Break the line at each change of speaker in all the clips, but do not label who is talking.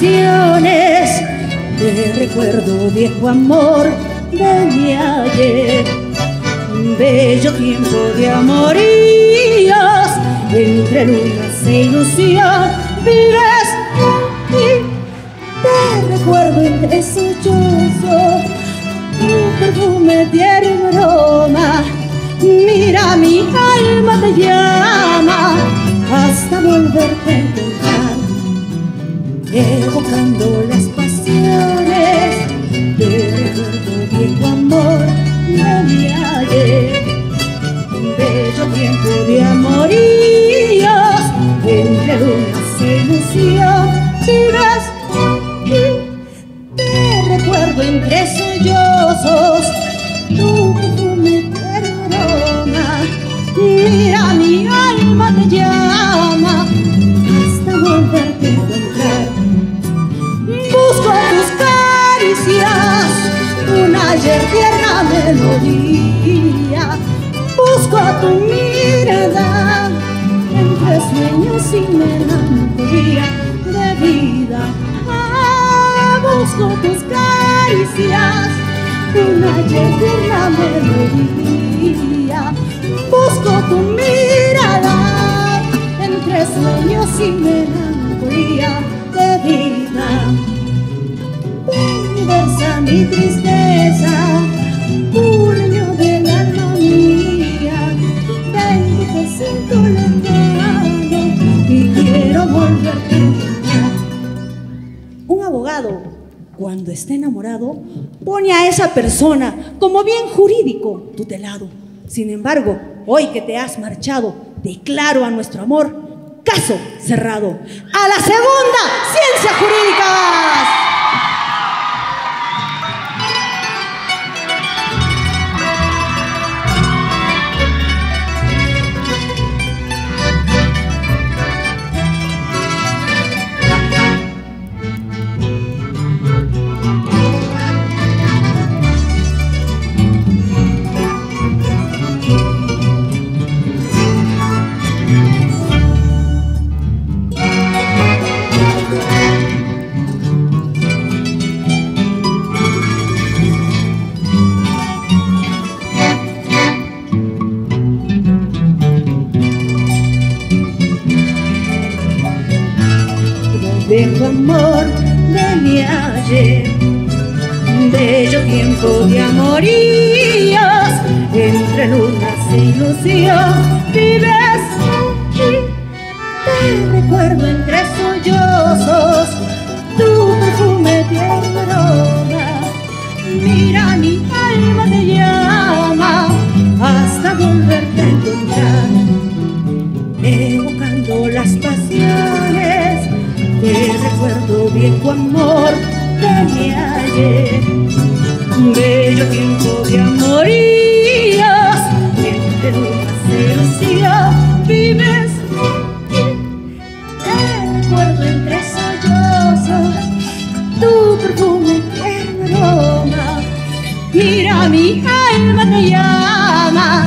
Te recuerdo, viejo amor de mi ayer, bello tiempo de amoríos, entre lunas e ilusión, vives y te recuerdo entre sollozos, tu perfume de aroma, mira mi alma te llama hasta volverte a encontrar, evocando las pasiones, te recuerdo viejo amor de mi ayer, bello tiempo de amoríos, Busco tus caricias, una ayer tierna melodía. Busco tu mirada, entre sueños y melancolía de vida. Versa mi tristeza, cuando esté enamorado, pone a esa persona como bien jurídico tutelado. Sin embargo, hoy que te has marchado, declaro a nuestro amor caso cerrado. A la segunda, ciencias jurídicas. Bello tiempo de amoríos, entre lunas e ilusión, vives te recuerdo entre sollozos, tu perfume de aroma, mira mi alma te llama hasta volverte a encontrar, evocando las pasiones te recuerdo viejo amor de mi ayer, bello tiempo de amoríos, entre lunas ilusión, vives. Te recuerdo entre sollozos, tu perfume de aroma, mira mi alma te llama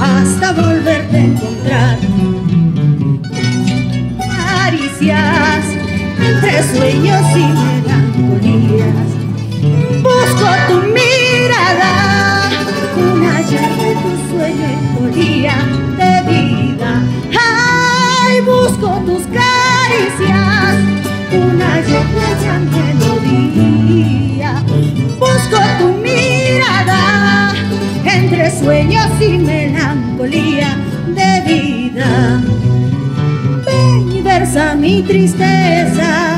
hasta volverte a encontrar. Caricias entre sueños y Busco tu mirada, una llave de tu sueño colía de vida. Ay, busco tus caricias, una llave de melodía. Busco tu mirada, entre sueños y melancolía de vida ven y versa mi tristeza,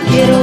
quiero